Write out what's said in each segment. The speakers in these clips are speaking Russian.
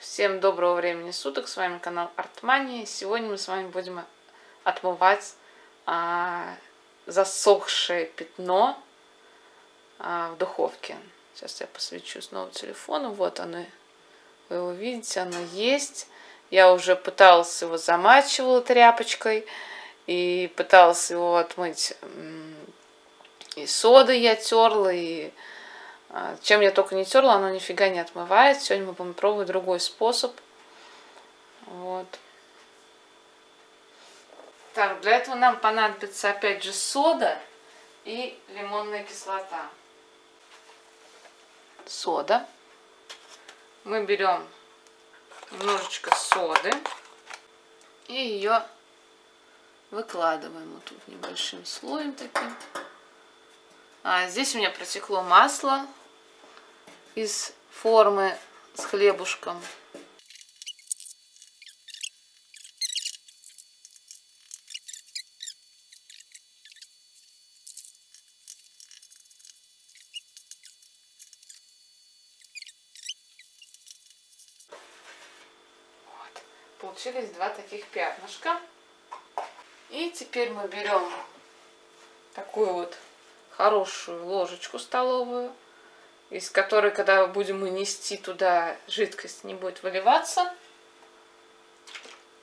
Всем доброго времени суток, с вами канал Артмания. Сегодня мы с вами будем отмывать а, засохшее пятно а, в духовке. Сейчас я посвечу снова телефону. Вот оно, вы его видите, оно есть. Я уже пыталась его замачивала тряпочкой и пыталась его отмыть. И соды я терла, и чем я только не терла, оно нифига не отмывает. Сегодня мы будем пробовать другой способ. Вот. Так, для этого нам понадобится опять же сода и лимонная кислота. Сода. Мы берем немножечко соды и ее выкладываем вот тут небольшим слоем таким. А здесь у меня протекло масло из формы с хлебушком. Вот. Получились два таких пятнышка. И теперь мы берем такую вот хорошую ложечку столовую из которой, когда будем мы нести туда жидкость, не будет выливаться.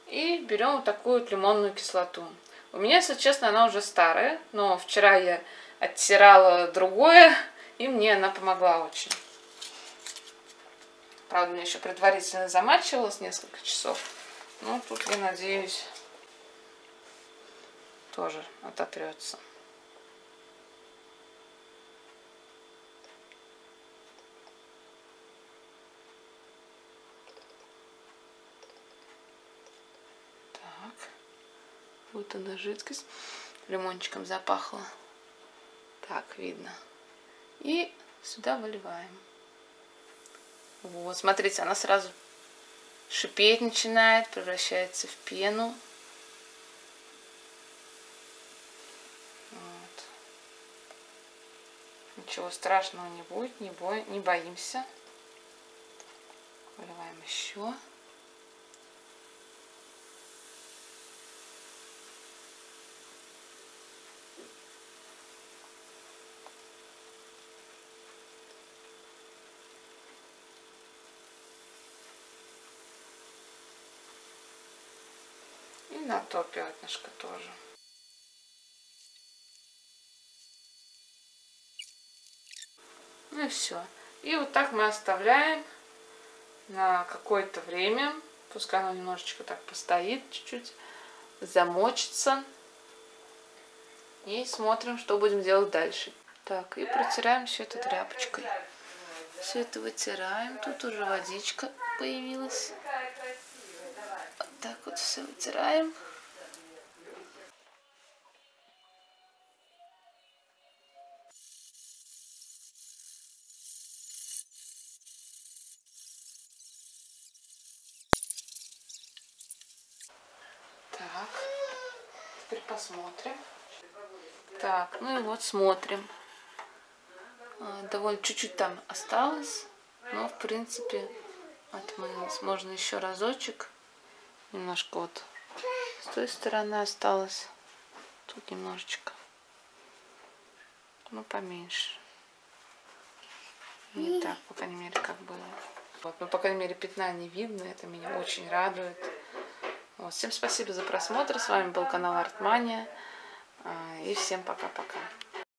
И берем вот такую вот лимонную кислоту. У меня, если честно, она уже старая, но вчера я оттирала другое, и мне она помогла очень. Правда, мне еще предварительно замачивалась несколько часов. Ну, тут, я надеюсь, тоже ототрется. Вот она жидкость. Лимончиком запахло. Так, видно. И сюда выливаем. Вот, смотрите, она сразу шипеть начинает, превращается в пену. Вот. Ничего страшного не будет, не, бой, не боимся. Выливаем еще. На то пятнышко тоже. Ну и все. И вот так мы оставляем на какое-то время. Пускай оно немножечко так постоит, чуть-чуть замочится. И смотрим, что будем делать дальше. Так, и протираем все это тряпочкой. Все это вытираем. Тут уже водичка появилась так вот все вытираем. Так, теперь посмотрим. Так, ну и вот смотрим. А, довольно чуть-чуть там осталось, но в принципе отмылось. Можно еще разочек Немножко вот с той стороны осталось. Тут немножечко. Ну, поменьше. Не так, по крайней мере, как было. Вот, ну, по крайней мере, пятна не видно. Это меня очень радует. Вот, всем спасибо за просмотр. С вами был канал Артмания. И всем пока-пока.